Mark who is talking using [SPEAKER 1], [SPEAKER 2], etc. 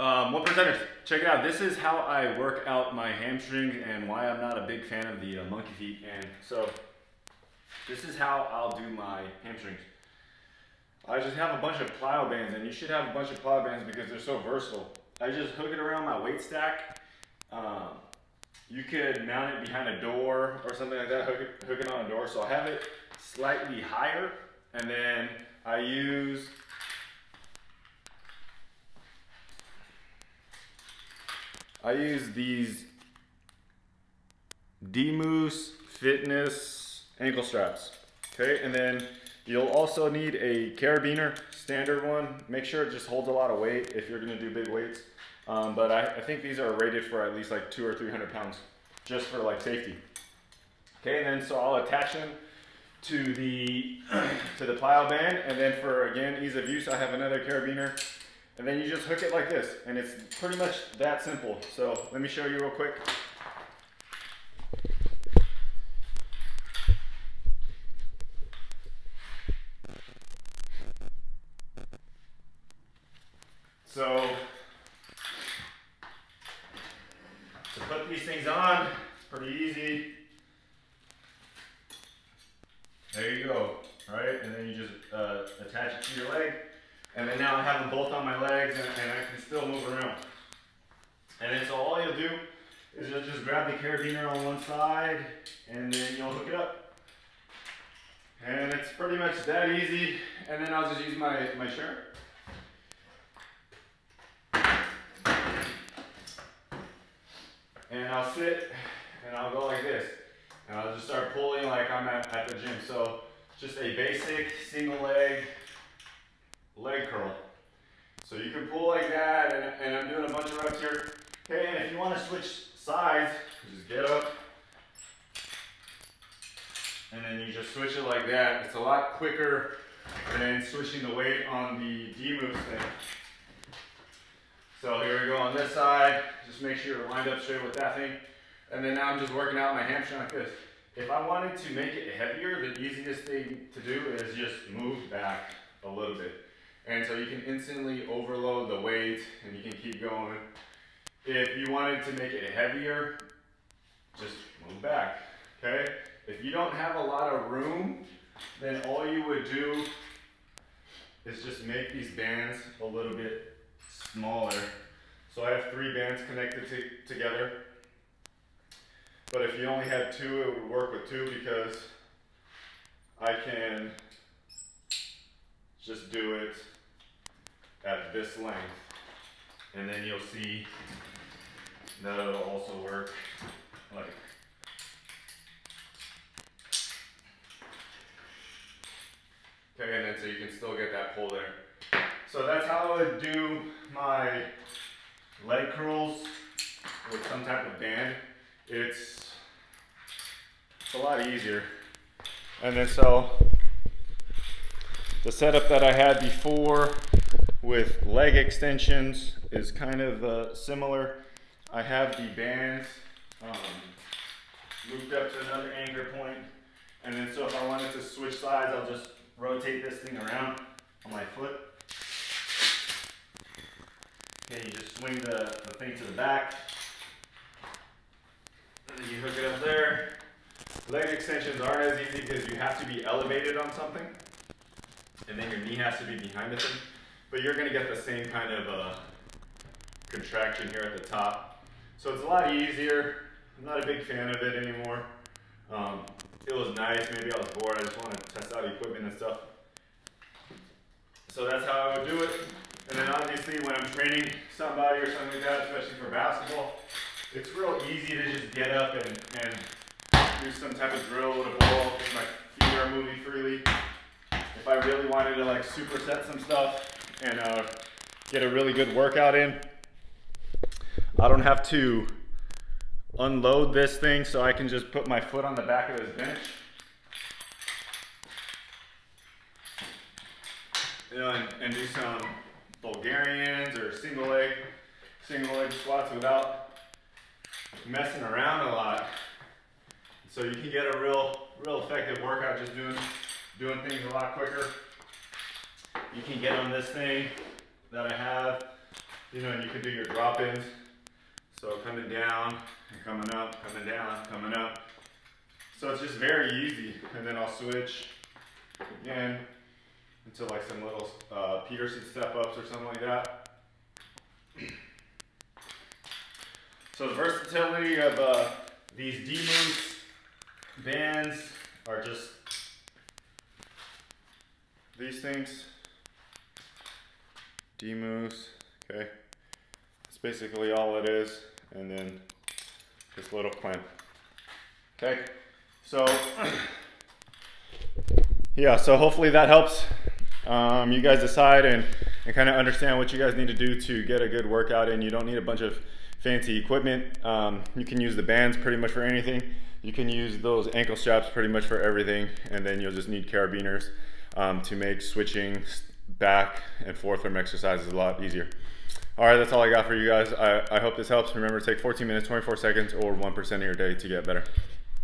[SPEAKER 1] Um, one percenters, check it out. This is how I work out my hamstrings and why I'm not a big fan of the uh, monkey feet. And so, this is how I'll do my hamstrings. I just have a bunch of plyo bands, and you should have a bunch of plyo bands because they're so versatile. I just hook it around my weight stack. Um, you could mount it behind a door or something like that, hook it, hook it on a door. So I have it slightly higher, and then I use I use these DMoose Fitness ankle straps. Okay, and then you'll also need a carabiner, standard one. Make sure it just holds a lot of weight if you're gonna do big weights. Um, but I, I, think these are rated for at least like two or 300 pounds, just for like safety. Okay, and then so I'll attach them to the, to the plyo band, and then for, again, ease of use, I have another carabiner and then you just hook it like this, and it's pretty much that simple. So let me show you real quick. So to put these things on, it's pretty easy. There you go, right? And then you just uh, attach it to your leg. And then now I have them both on my legs and, and I can still move around. And then so all you'll do is you'll just grab the carabiner on one side and then you'll hook it up. And it's pretty much that easy. And then I'll just use my, my shirt. And I'll sit and I'll go like this. And I'll just start pulling like I'm at, at the gym. So just a basic single leg leg curl. So you can pull like that, and, and I'm doing a bunch of reps here. Okay, and if you want to switch sides, just get up, and then you just switch it like that. It's a lot quicker than switching the weight on the DMoose thing. So here we go on this side. Just make sure you're lined up straight with that thing. And then now I'm just working out my hamstring like this. If I wanted to make it heavier, the easiest thing to do is just move back a little bit. And so you can instantly overload the weight and you can keep going. If you wanted to make it heavier, just move back, okay? If you don't have a lot of room, then all you would do is just make these bands a little bit smaller. So I have three bands connected to, together. But if you only had two, it would work with two because I can just do it at this length. And then you'll see that it'll also work like Okay, and then so you can still get that pull there. So that's how I would do my leg curls with some type of band. It's, it's a lot easier. And then so the setup that I had before with leg extensions is kind of uh, similar. I have the bands um, looped up to another anchor point, and then so if I wanted to switch sides, I'll just rotate this thing around on my foot. Okay, you just swing the, the thing to the back, and then you hook it up there. Leg extensions aren't as easy because you have to be elevated on something, and then your knee has to be behind the thing. But you're gonna get the same kind of uh, contraction here at the top. So it's a lot easier. I'm not a big fan of it anymore. Um, it was nice, maybe I was bored, I just wanted to test out equipment and stuff. So that's how I would do it. And then obviously when I'm training somebody or something like that, especially for basketball, it's real easy to just get up and, and do some type of drill with a ball. My feet are moving freely. If I really wanted to like superset some stuff, and uh, get a really good workout in. I don't have to unload this thing so I can just put my foot on the back of this bench. And, and do some Bulgarians or single leg, single leg squats without messing around a lot. So you can get a real, real effective workout just doing, doing things a lot quicker. You can get on this thing that I have You know, and you can do your drop-ins. So coming down coming up, coming down, coming up. So it's just very easy. And then I'll switch again into like some little uh, Peterson step ups or something like that. So the versatility of uh, these DMoose bands are just these things. DMoose, okay. That's basically all it is. And then this little clamp. Okay, so yeah, so hopefully that helps um, you guys decide and, and kind of understand what you guys need to do to get a good workout in. You don't need a bunch of fancy equipment. Um, you can use the bands pretty much for anything. You can use those ankle straps pretty much for everything. And then you'll just need carabiners um, to make switching back and forth from exercises a lot easier. All right, that's all I got for you guys. I, I hope this helps. Remember, take 14 minutes, 24 seconds, or 1% of your day to get better.